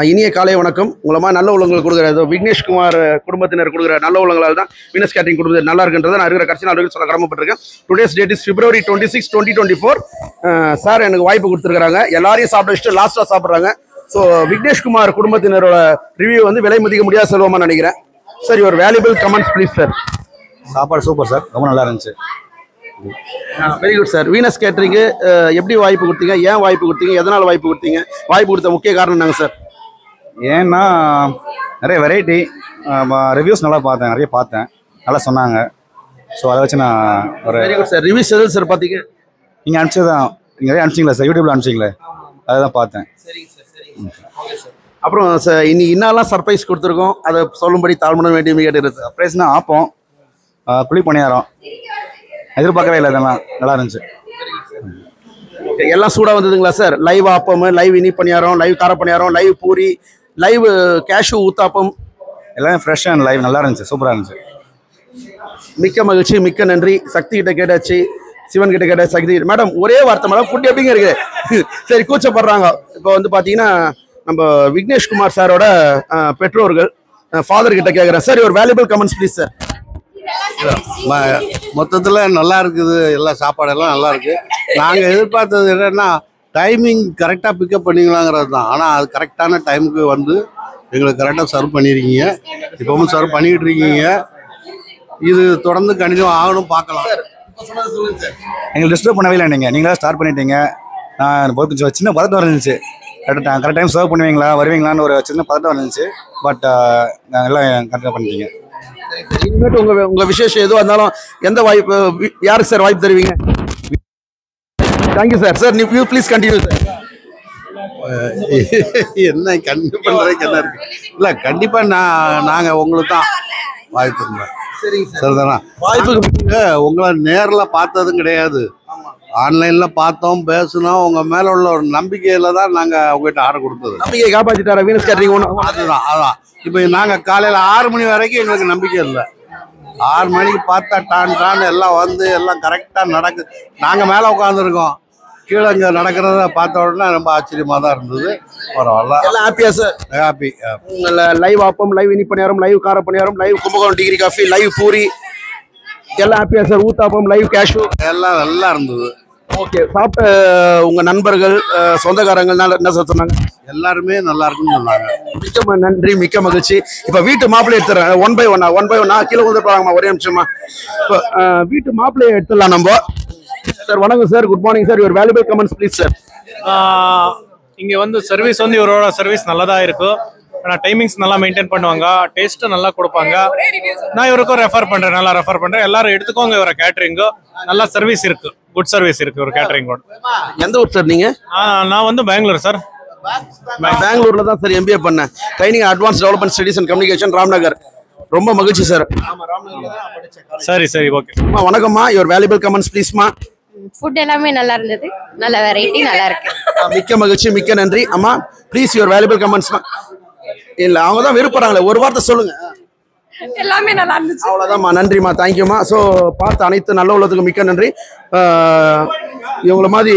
இனிய காலை வணக்கம். உங்களமா நல்ல உள்ளங்கள் கொடுக்குற ஏதோ விக்னேஷ்குமார் குடும்பத்தினர் கொடுக்குற நல்ல உள்ளங்களால் தான் வீனஸ் கேட்டரிங் குடும்பத்தில் நல்லா இருக்குன்றதை நான் இருக்கிற கடைசி நாள் சொல்ல கடமைப்பட்டிருக்கேன். Today's date is February twenty six twenty twenty four sir எனக்கு வாய்ப்பு கொடுத்துருக்காங்க எல்லாரையும் சாப்பிட வச்சுட்டு லாஸ்ட்டாக சாப்பிட்றாங்க. ஸோ விக்னேஷ்குமார் குடும்பத்தினரோட ரிவ்யூ வந்து விலை மதிக்க முடியாத செல்வமா நினைக்கிறேன். சார் ஒரு வேல்யூபிள் கமெண்ட்ஸ் ப்ளீஸ் சார் சாப்பாடு சூப்பர் சார் ரொம்ப நல்லா இருந்துச்சு. வெரி குட் சார் வீனஸ் கேட்டரிங்கு எப்படி வாய்ப்பு கொடுத்தீங்க? ஏன் வாய்ப்பு கொடுத்தீங்க? எதனால் வாய்ப்பு கொடுத்தீங்க? வாய்ப்பு கொடுத்த முக்கிய காரணம் என்னங்க சார் ஏன்னா நிறைய வெரைட்டி ரிவ்யூஸ் நல்லா பார்த்தேன் நிறைய பார்த்தேன். நல்லா சொன்னாங்க. ஸோ அதை வச்சு நான் ஒரு வெரி குட் சார் ரிவ்யூஸ் எது சார் பார்த்தீங்க? நீங்கள் அனுப்பிச்சது? தான் நீங்கள் நிறைய அனுப்பிச்சிங்களா சார் யூடியூப்ல அனுப்பிச்சிங்களே? அதை தான் பார்த்தேன். அப்புறம் சார் இன்னைக்கு என்னெல்லாம் சர்ப்ரைஸ் கொடுத்துருக்கோம்? அதை சொல்லும்படி தாழ்மணம் வேண்டிய கேட்டுருது சார் ப்ரைஸ்னா ஆப்பம். குழி பணியாரம். எதிர்பார்க்கவே இல்லை இதெல்லாம். நல்லா இருந்துச்சு. எல்லாம் சூடாக வந்ததுங்களா சார் லைவ் ஆப்பம் லைவ் இனி பணியாரம் லைவ் கார paniyaram live puri live cashew uthappam. எல்லாமே ஃப்ரெஷ் அண்ட் லைவ் நல்லா இருந்துச்சு. சூப்பராக இருந்துச்சு. மிக்க மகிழ்ச்சி மிக்க நன்றி. சக்தி கிட்ட கேட்டாச்சு. சிவன் கிட்ட கேட்ட சக்தி. மேடம் ஒரே வார்த்தை மேடம் ஃபுட் எப்படிங்க இருக்கு? சரி கூச்சப்படுறாங்க. இப்போ வந்து பார்த்தீங்கன்னா நம்ம விக்னேஷ்குமார் சாரோட பெற்றோர்கள் ஃபாதர் கிட்ட கேட்குறேன் சார் ஒரு வேல்யூபிள் கமெண்ட்ஸ் ப்ளீஸ் சார் மொத்தத்தில் நல்லா இருக்குது. எல்லா சாப்பாடெல்லாம் நல்லா இருக்கு. நாங்கள் எதிர்பார்த்தது என்னன்னா டைமிங் கரெக்டாக பிக்கப் பண்ணிக்கலாங்கிறது தான். ஆனால் அது கரெக்டான டைமுக்கு வந்து எங்களுக்கு கரெக்டாக சர்வ் பண்ணியிருக்கீங்க இப்பவும் சர்வ் பண்ணிக்கிட்டு இருக்கீங்க. இது தொடர்ந்து கண்டினியூ ஆகணும் பார்க்கலாம். எங்களுக்கு டிஸ்டர்ப் பண்ணவே இல்லை நீங்கள் நீங்களா ஸ்டார்ட் பண்ணிட்டீங்க. நான் கொஞ்சம் சின்ன பதட்டம் இருந்துச்சு. கரெக்டாக கரெக்ட் டைம் சர்வ் பண்ணுவீங்களா வருவீங்களான்னு ஒரு சின்ன பதட்டம் இருந்துச்சு. பட் நாங்கள் எல்லாம் கரெக்டாக பண்ணிட்டீங்க. இனிமேட்டு உங்க உங்க விசேஷம் எதுவாக இருந்தாலும் எந்த வாய்ப்பு யாருக்கு சார் வாய்ப்பு தருவீங்க? Thank you sir sir you please continue sir என்ன கண்டிப்பாக பண்ணுறதுக்கு என்ன இருக்கு? இல்லை கண்டிப்பாக நான் நாங்கள் உங்களுக்கு தான் வாய்ப்பு சரிதானா? வாய்ப்புக்கு உங்களை நேரில் பார்த்ததும் கிடையாது. ஆன்லைனில் பார்த்தோம் பேசினோம். உங்கள் மேலே உள்ள ஒரு நம்பிக்கையில் தான் நாங்கள் உங்ககிட்ட ஆர்டர் கொடுத்தது. நம்பிக்கையை காப்பாற்றிட்டாரா வீனஸ் கேட்டரிங் ஒன்று அதுதான் அதான் இப்போ நாங்கள் காலையில் ஆறு மணி வரைக்கும் எங்களுக்கு நம்பிக்கை இல்லை. ஆறு மணிக்கு பார்த்தா டான் டான் எல்லாம் வந்து எல்லாம் கரெக்டாக நடக்கு. நாங்கள் மேலே உட்காந்துருக்கோம் கீழே இங்கே நடக்கிறத பார்த்த உடனே ரொம்ப ஆச்சரியமாக தான் இருந்தது. பரவாயில்ல. எல்லாம் ஹாப்பியா sir happy live appam live இனி பணியாரம் லைவ் கார paniyaram live Kumbakonam degree coffee live puri. எல்லாம் ஹாப்பியா சார் ஊத்தாப்பம் லைவ் கேஷு எல்லாம் நல்லா இருந்தது. ஓகே சாப்பிட்ட உங்க நண்பர்கள் அஹ், சொந்தக்காரங்கள் என்ன சார் சொன்னாங்க? எல்லாருமே நல்லா இருக்குன்னு சொன்னாங்க. மிக்க நன்றி மிக்க மகிழ்ச்சி. இப்ப வீட்டு மாப்பிள்ளை எடுத்துறேன். ஒன் பை ஒன்னா ஒன் பை ஒன்னா கீழே வந்து போறாங்கம்மா. ஒரே நிமிஷமா இப்போ வீட்டு மாப்பிள்ளையை எடுத்துடலாம் நம்ம. சார் வணக்கம் sir. Good morning sir your valuable comments please sir இங்க வந்து சர்வீஸ் வந்து இவரோட சர்வீஸ் நல்லதா இருக்கும் ஆனா டைமிங்ஸ் நல்லா மெயின்டைன் பண்ணுவாங்க. டேஸ்ட் நல்லா கொடுப்பாங்க. நான் இவருக்கும் ரெஃபர் பண்றேன். நல்லா ரெஃபர் பண்றேன். எல்லாரும் எடுத்துக்கோங்க இவர கேட்டரிங் நல்லா சர்வீஸ் இருக்கு. குட் சர்வீஸ் இருக்கு ஒரு கேட்டரிங்கோட எந்த ஊர் சார் நீங்க? நான் வந்து பெங்களூர் சார் பெங்களூர்ல தான் சார் எம்பிஏ பண்ணேன். Training advance development studies and communication Ramnagar ரொம்ப மகிழ்ச்சி சார் சரி சரி ஓகே வணக்கம்மா. யுவர் வேல்யூபிள் கமெண்ட்ஸ் ப்ளீஸ்மா ஃபுட் எல்லாமே நல்லா இருந்தது. நல்ல வெரைட்டி நல்லா இருக்கு. மிக்க மகிழ்ச்சி மிக்க நன்றி. அம்மா ப்ளீஸ் யுவர் வேல்யூபிள் கமெண்ட்ஸ்மா இல்ல அவங்க தான் விருப்பறாங்களே ஒரு வார்த்தை சொல்லுங்க. எல்லாமே நல்லா இருந்துச்சு. அவ்வளோதாம்மா நன்றிம்மா தேங்க்யூம்மா ஸோ பார்த்த அனைத்து நல்ல உள்ளத்துக்கு மிக்க நன்றி. இவங்கள மாதிரி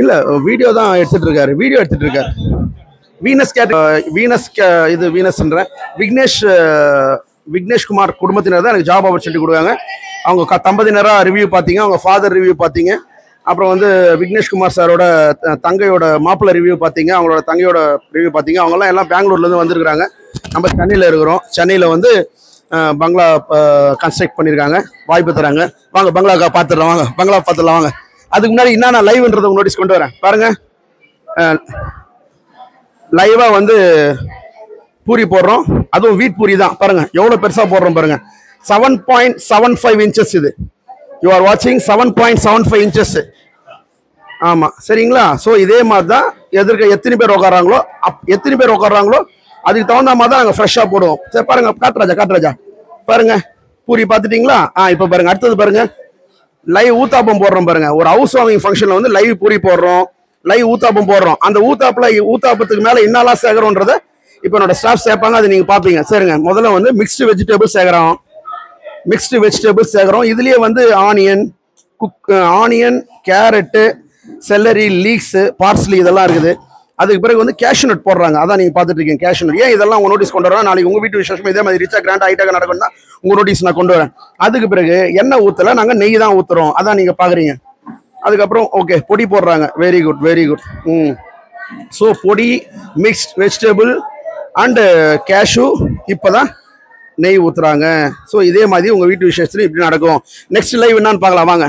இல்ல வீடியோ தான் எடுத்துட்டு இருக்காரு வீடியோ எடுத்துட்டு இருக்காரு வீனஸ் கேட் வீனஸ் கே- இது வீனஸ்ன்ற விக்னேஷ் ஆஹ் விக்னேஷ் குமார் குடும்பத்தினர் தான் எனக்கு ஜாப் ஆப்பர்ச்சுனிட்டி கொடுக்காங்க. அவங்க க- தம்பதியினராக ரிவ்யூ பார்த்தீங்க அவங்க ஃபாதர் ரிவ்யூ பார்த்தீங்க. அப்புறம் வந்து விக்னேஷ் குமார் சாரோட த- தங்கையோட மாப்பிள்ளை ரிவ்யூ பார்த்தீங்க அவங்களோட தங்கையோட ரிவ்யூ பார்த்தீங்க. அவங்கெல்லாம் எல்லாம் பெங்களூர்லேருந்து வந்திருக்கிறாங்க. நம்ம சென்னையில் இருக்கிறோம். சென்னையில் வந்து பங்களா கன்ஸ்ட்ரக்ட் பண்ணியிருக்காங்க வாய்ப்பு தராங்க. வாங்க பங்களாக்கா பார்த்துடலாம் வாங்க. பங்களா பார்த்துடலாம் வாங்க. அதுக்கு முன்னாடி என்னென்ன லைவ்ன்றதை நோட்டீஸ் கொண்டு வரேன். பாருங்கள் லைவாக வந்து பூரி போடுறோம். அதுவும் வீட் பூரி தான். பாருங்கள் எவ்வளோ பெருசாக போடுறோம் பாருங்கள் seven point seven five inches இது. யூ ஆர் வாட்சிங் seven point seven five inches ஆமாம் சரிங்களா? ஸோ இதே மாதிரி தான் எதிர்க்க எத்தனை பேர் உட்காராங்களோ அப் எத்தனை பேர் உட்காராங்களோ அதுக்கு தகுந்த மாதிரி தான் நாங்கள் ஃப்ரெஷ்ஷாக போடுவோம். சரி பாருங்கள் காட்டுராஜா காட்டுராஜா. பாருங்க பூரி பார்த்துட்டிங்களா? ஆ இப்போ பாருங்கள் அடுத்தது பாருங்கள் லைவ் ஊத்தாப்பம் போடுறோம் பாருங்கள் ஒரு ஹவுஸ் வார்மிங் ஃபங்க்ஷனில் வந்து லைவ் பூரி போடுறோம். லைவ் ஊத்தாப்பம் போடுறோம். அந்த ஊத்தாப்பில் ஊத்தாப்பத்துக்கு மேலே என்னெல்லாம் சேகரம்ன்றதை இப்போ என்னோட ஸ்டாஃப் சேர்ப்பாங்க அதை நீங்கள் பார்ப்பீங்க. சரிங்க முதல்ல வந்து மிக்ஸ்டு வெஜிடபிள் சேகரம். மிக்ஸ்டு வெஜிடபிள்ஸ் சேர்க்குறோம். இதுலேயே வந்து onion cook onion carrot celery leeks parsley இதெல்லாம் இருக்குது. அதுக்கு பிறகு வந்து கேஷ் நட் போடுறாங்க. அதான் நீங்கள் பார்த்துட்டு இருக்கீங்க கேஷ் நட் ஏன் இதெல்லாம் உங்கள் நோட்டீஸ் கொண்டு வரேன் நாளைக்கு உங்கள் வீட்டு விசேஷம் இதே மாதிரி ரிச்சாக கிராண்ட் ஹைட்டாக நடக்கும்னா உங்கள் நோட்டீஸ் நான் கொண்டு வரேன். அதுக்கு பிறகு எண்ணெய் ஊற்றல நாங்கள் நெய் தான் ஊற்றுறோம் அதான் நீங்கள் பார்க்குறீங்க. அதுக்கப்புறம் ஓகே பொடி போடுறாங்க. வெரி குட் வெரி குட் ம். ஸோ பொடி மிக்ஸ்ட் வெஜிடபிள் அண்டு கேஷு இப்போ தான் நெய் ஊற்றுறாங்க ஸோ இதே மாதிரி உங்கள் வீட்டு விசேஷத்துல இப்படி நடக்கும். நெக்ஸ்ட் லைவ் என்னன்னு பார்க்கலாம் வாங்க.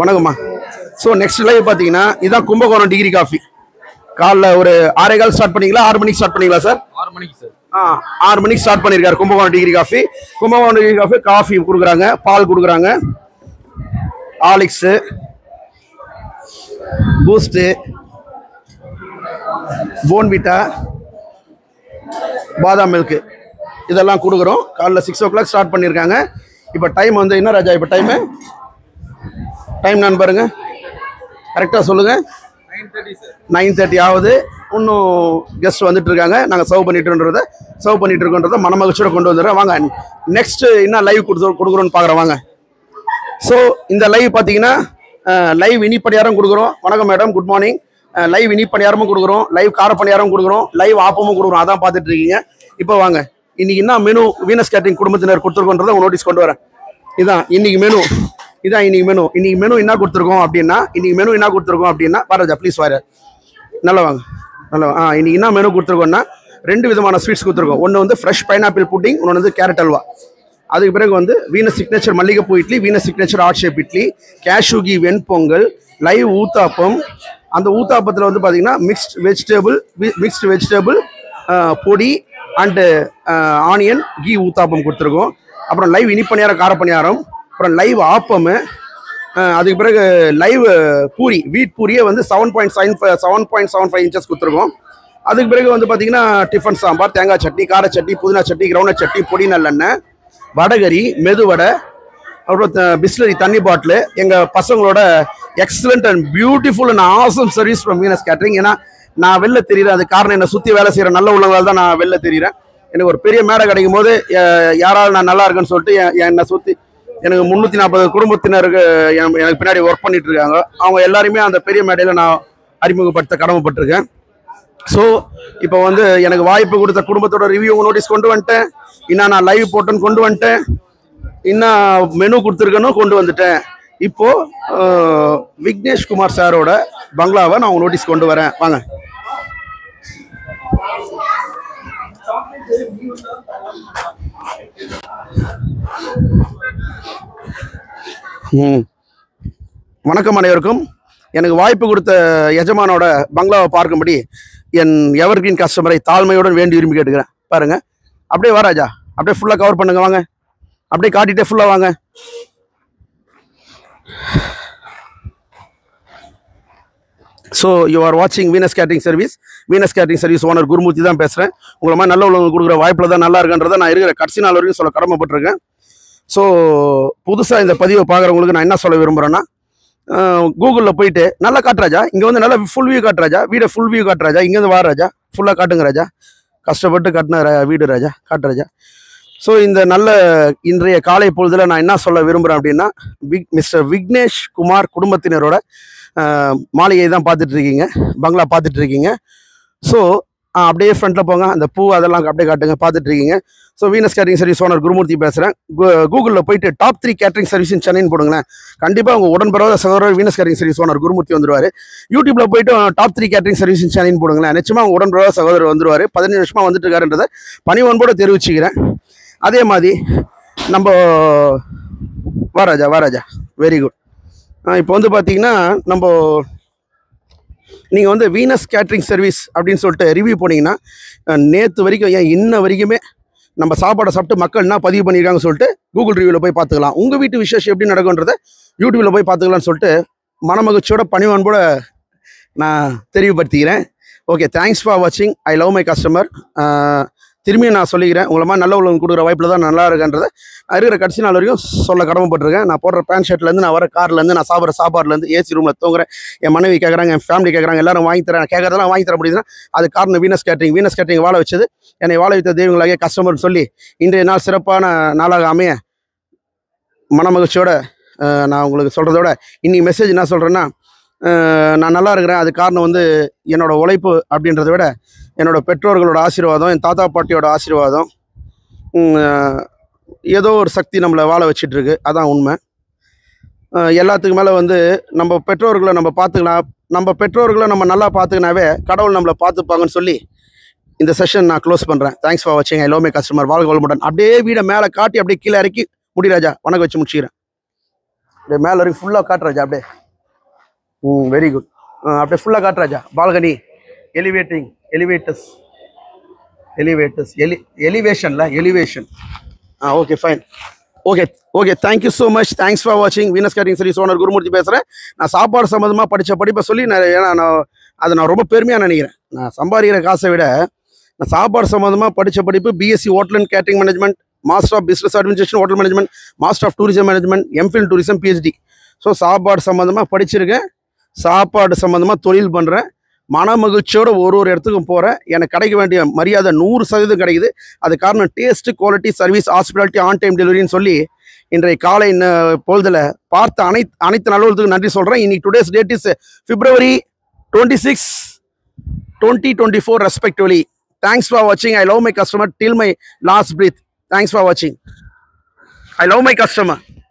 வணக்கம்மா. ஸோ நெக்ஸ்ட் லைவ் பார்த்தீங்கன்னா இதான் கும்பகோணம் டிகிரி காஃபி காலைல ஒரு ஆறே கால் ஸ்டார்ட் பண்ணீங்களா? ஆறு மணிக்கு ஸ்டார்ட் பண்ணீங்களா சார் ஆறு மணிக்கு சார் ஆ ஆறு மணிக்கு ஸ்டார்ட் பண்ணியிருக்காரு Kumbakonam degree coffee Kumbakonam degree coffee coffee கொடுக்குறாங்க பால் கொடுக்குறாங்க. ஆலிக்ஸு பூஸ்ட்டு போன்விட்டா பாதாம் மில்க்கு இதெல்லாம் கொடுக்குறோம். காலைல சிக்ஸ் ஓ கிளாக் ஸ்டார்ட் பண்ணியிருக்காங்க. இப்போ டைம் வந்து என்ன ராஜா? இப்போ டைமு டைம் நான் பாருங்க. கரெக்டாக சொல்லுங்கள் நைன் தேர்ட்டி ஆகுது. இன்னும் கெஸ்ட் வந்துட்டு இருக்காங்க. நாங்கள் சர்வ் பண்ணிட்டுன்றத சர்வ் பண்ணிட்டு இருக்கோன்றத மனமகிழ்ச்சியோட கொண்டு வந்துடுறேன். வாங்க நெக்ஸ்ட் என்ன லைவ் கொடுத்து கொடுக்குறோன்னு பார்க்குறோம். வாங்க. ஸோ இந்த லைவ் பார்த்தீங்கன்னா லைவ் இனிப்படியாரம் கொடுக்குறோம். வணக்கம் மேடம் குட் மார்னிங் லைவ் இனி பணியாரமும் கொடுக்குறோம். லைவ் கார பணியாரமும் கொடுக்குறோம். லைவ் ஆப்பமும் கொடுக்குறோம். அதான் பார்த்துட்டு இருக்கீங்க. இப்போ வாங்க. இன்னைக்கு என்ன மெனு வீனஸ் கேட்டரிங் குடும்பத்தினர் கொடுத்துருக்கோன்றதை நோட்டீஸ் கொண்டு வரேன். இதான் இன்னைக்கு மெனு இதான் இன்னைக்கு மெனு இன்னைக்கு மெனு என்ன கொடுத்துருக்கோம் அப்படின்னா இன்னைக்கு மெனு என்ன கொடுத்துருக்கோம் அப்படின்னா பாராஜா ப்ளீஸ் வாரு. நல்லா வாங்க. நல்லா வாங்க. ஆ இன்னைக்கு என்ன மெனு கொடுத்துருக்கோம்னா ரெண்டு விதமான ஸ்வீட்ஸ் கொடுத்துருக்கோம். ஒன்று வந்து ஃப்ரெஷ் பைனாப்பிள் புட்டிங் ஒன்று வந்து கேரட் அல்வா. அதுக்கு பிறகு வந்து வீன சிக்னேச்சர் மல்லிகைப்பூ idli Venus signature heart shape shape idli கேஷுகி வெண்பொங்கல் லைவ் ஊத்தாப்பம் அந்த ஊத்தாப்பத்தில் வந்து பார்த்தீங்கன்னா மிக்ஸ்ட் வெஜிடபிள் மிக்ஸ்ட் வெஜிடபிள் பொடி அண்டு ஆனியன் கீ ஊத்தாப்பம் கொடுத்துருக்கோம். அப்புறம் லைவ் இனிப்பணியாரம் காரப்பணியாரம் அப்புறம் லைவ் ஆப்பம் அதுக்கு பிறகு லைவ் பூரி வீட் பூரியே வந்து seven point seven seven point seven five inches கொடுத்துருக்கோம். அதுக்கு பிறகு வந்து பார்த்தீங்கன்னா டிஃபன் சாம்பார் தேங்காய் சட்னி கார சட்னி புதினா சட்னி கிரவுண்ட் சட்னி பொடி நல்லெண்ணெய் வடகரி மெதுவடை அப்புறம் பிஸ்லரி தண்ணி பாட்டிலு. எங்கள் பசங்களோட excellent and beautiful and awesome service from Venus catering ஏன்னா நான் வெளில தெரியுறேன். அது காரணம் என்னை சுற்றி வேலை செய்கிற நல்ல உள்ளவங்களால் தான் நான் வெளில தெரியுறேன். எனக்கு ஒரு பெரிய மேடை கிடைக்கும் போது யாரால் யாராவது நான் நல்லா இருக்கேன்னு சொல்லிட்டு என்னை சுற்றி எனக்கு முந்நூற்றி நாற்பது குடும்பத்தினருக்கு என்- எனக்கு பின்னாடி ஒர்க் பண்ணிட்டு இருக்காங்க. அவங்க எல்லாருமே அந்த பெரிய மேடையில் நான் அறிமுகப்படுத்த கடமைப்பட்டிருக்கேன். ஸோ இப்போ வந்து எனக்கு வாய்ப்பு கொடுத்த குடும்பத்தோட ரிவ்யூ நோட்டீஸ் கொண்டு வந்துட்டேன். இன்னும் நான் லைவ் போட்டேன்னு கொண்டு வந்துட்டேன். இன்னும் மெனு கொடுத்துருக்கணும் கொண்டு வந்துட்டேன். இப்போது விக்னேஷ்குமார் விக்னேஷ் குமார் சாரோட பங்களாவை நான் உங்க நோட்டீஸ் கொண்டு வரேன். வாங்க. வணக்கம் அனைவருக்கும். எனக்கு வாய்ப்பு கொடுத்த எஜமானோட பங்களாவை பார்க்கும்படி என் எவர்கிரீன் கஸ்டமரை தாழ்மையுடன் வேண்டி விரும்பி கேட்டுக்கிறேன். பாருங்கள் அப்படியே வராஜா அப்படியே ஃபுல்லாக கவர் பண்ணுங்க. வாங்க. அப்படியே காட்டிட்டே ஃபுல்லாக வாங்க. ஸோ யூ ஆர் வாட்சிங் Venus catering service Venus catering service owner Gurumurthy தான் பேசுகிறேன் உங்களை மாதிரி நல்ல உள்ளவங்க கொடுக்குற வாய்ப்பில் தான் நல்லா இருக்குன்றதை நான் இருக்கிற கடைசி நாள் வரைக்கும் சொல்ல கடமைப்பட்டிருக்கேன். ஸோ புதுசாக இந்த பதிவை பார்க்குறவங்களுக்கு நான் என்ன சொல்ல விரும்புகிறேன்னா கூகுளில் போயிட்டு நல்லா காட்டுறாஜா இங்கே வந்து நல்லா ஃபுல் வியூ காட்டுறாஜா வீடை ஃபுல் வியூ காட்டுறாஜா இங்கேருந்து வா ராஜா. ஃபுல்லாக காட்டுங்க ராஜா. கஷ்டப்பட்டு கட்டின வீடு ராஜா. காட்டுறாஜா ஸோ இந்த நல்ல இன்றைய காலை பொழுதில் நான் என்ன சொல்ல விரும்புகிறேன் அப்படின்னா விக் மிஸ்டர் விக்னேஷ் குமார் குடும்பத்தினரோட மாளிகை தான் பார்த்துட்ருக்கீங்க பங்களா பார்த்துட்ருக்கீங்க. ஸோ அப்படியே ஃப்ரண்ட்டில் போங்க அந்த பூ அதெல்லாம் அப்படியே காட்டுங்க பார்த்துட்டு இருக்கீங்க so Venus catering service owner Gurumoorthy பேசுகிறேன் கூகுளில் போயிட்டு டாப் த்ரீ கேட்டரிங் சர்வீஸ் சென்னைன்னு போடுங்களேன். கண்டிப்பாக உங்கள் உடன்பெறாத சகோதரர் Venus catering service owner Gurumurthy வந்துருவார். யூடியூப்ல போயிட்டு டாப் த்ரீ கேட்டரிங் சர்வீஸ் சென்னைன்னு போடுங்களேன். நிச்சயமாக உங்கள் உடன்பெறாத சகோதரர் வந்துருவார். பதினஞ்சு வருஷமாக வந்துட்டு இருக்காருன்றதை பணிவன்போட தெரிவிச்சுக்கிறேன். அதே மாதிரி நம்ம வாராஜா வாராஜா வெரி குட் இப்போ வந்து பார்த்தீங்கன்னா நம்ம நீங்கள் வந்து வீனஸ் கேட்ரிங் சர்வீஸ் அப்படின்னு சொல்லிட்டு ரிவ்யூ போனீங்கன்னா நேற்று வரைக்கும் ஏன் இன்ன வரைக்குமே நம்ம சாப்பாடை சாப்பிட்டு மக்கள் என்ன பதிவு பண்ணியிருக்காங்க சொல்லிட்டு கூகுள் ரிவ்யூவில் போய் பார்த்துக்கலாம். உங்கள் வீட்டு விசேஷம் எப்படி நடக்குன்றதை யூடியூப்பில் போய் பார்த்துக்கலாம்னு சொல்லிட்டு மனமகிழ்ச்சியோட பணிவன்போட நான் தெரிவுபடுத்திக்கிறேன் ஓகே தேங்க்ஸ் ஃபார் வாட்சிங் ஐ லவ் மை கஸ்டமர் திரும்பியும் நான் சொல்லிக்கிறேன். உங்களை மாதிரி நல்ல உள்ளவங்க கொடுக்குற வாய்ப்பில் தான் நல்லா இருக்கன்றதை நான் இருக்கிற கடைசி நாள் வரைக்கும் சொல்ல கடமைப்பட்டிருக்கேன். நான் போடுற பேண்ட் ஷர்ட்லேருந்து நான் வர கார்லேருந்து நான் சாப்பிட்ற சாப்பாடுலேருந்து ஏசி ரூமில் தூங்குறேன். என் மனைவி கேட்குறாங்க என் ஃபேமிலி கேட்குறாங்க எல்லாரும் வாங்கி தரேன். கேட்குறதெல்லாம் வாங்கி தர முடியுதுன்னா அது காரணம் வீனஸ் கேட்டரிங் வீனஸ் கேட்டரிங் வாழ வச்சது. என்னை வாழ வைத்த தெய்வங்களாகிய கஸ்டமர் சொல்லி இன்றைய நாள் சிறப்பான நாளாக அமைய மனமகிழ்ச்சியோட நான் உங்களுக்கு சொல்கிறத விட இன்னைக்கு மெசேஜ் என்ன சொல்கிறேன்னா நான் நல்லா இருக்கிறேன். அது காரணம் வந்து என்னோடய உழைப்பு அப்படின்றத விட என்னோட பெற்றோர்களோட ஆசீர்வாதம் என் தாத்தா பாட்டியோட ஆசீர்வாதம் ஏதோ ஒரு சக்தி நம்மளை வாழ வச்சிட்ருக்கு. அதான் உண்மை. எல்லாத்துக்கு மேலே வந்து நம்ம பெற்றோர்களை நம்ம பார்த்துக்கலாம் நம்ம பெற்றோர்களை நம்ம நல்லா பார்த்துக்கினாவே கடவுள் நம்மளை பார்த்துப்பாங்கன்னு சொல்லி இந்த செஷன் நான் க்ளோஸ் பண்ணுறேன் தேங்க்ஸ் ஃபார் வாட்சிங் எல்லோமே கஸ்டமர் வாழ்க வளமுடன். அப்படியே வீடை மேலே காட்டி அப்படியே கீழே இறக்கி முடிராஜா வணக்கம் வச்சு முடிச்சுக்கிறேன். அப்படியே மேலே வரைக்கும் ஃபுல்லாக காட்டுறாஜா அப்படியே. ம் வெரி குட் அப்படியே ஃபுல்லாக காட்டுறாஜா பால்கனி எலிவேட்டிங் எலிவேட்டர்ஸ் எலிவேட்டர்ஸ் எலி எலிவேஷன்ல elevation ah okay fine okay okay thank you so much thanks for வாட்சிங் Venus catering service owner Gurumurthy பேசுகிறேன் நான் சாப்பாடு சம்மந்தமாக படித்த படிப்பை சொல்லி நான் ஏன்னா நான் அதை நான் ரொம்ப பெருமையாக நினைக்கிறேன். நான் சம்பாதிக்கிற காசை விட நான் சாப்பாடு சம்மந்தமாக படித்த படிப்பு BSc hotel and catering management master of business administration hotel management master of tourism management MPhil tourism PhD so சாப்பாடு சம்மந்தமாக படிச்சிருக்கேன். சாப்பாடு சம்மந்தமாக தொழில் பண்ணுறேன் மன மகிழ்ச்சியோடு ஒரு ஒரு இடத்துக்கும் போகிறேன் எனக்கு கிடைக்க வேண்டிய மரியாதை நூறு சதவீதம் கிடைக்குது. அது காரணம் taste quality service hospitality on time டெலிவரின்னு சொல்லி இன்றைய காலை ந- பார்த்த அனைத்து அனைத்து நல்லுறதுக்கு நன்றி சொல்கிறேன் இன்னைக்கு today's date is February twenty six twenty twenty four respectively thanks for வாட்சிங் I love my customer till my last breath thanks for வாட்சிங் ஐ லவ் மை கஸ்டமர்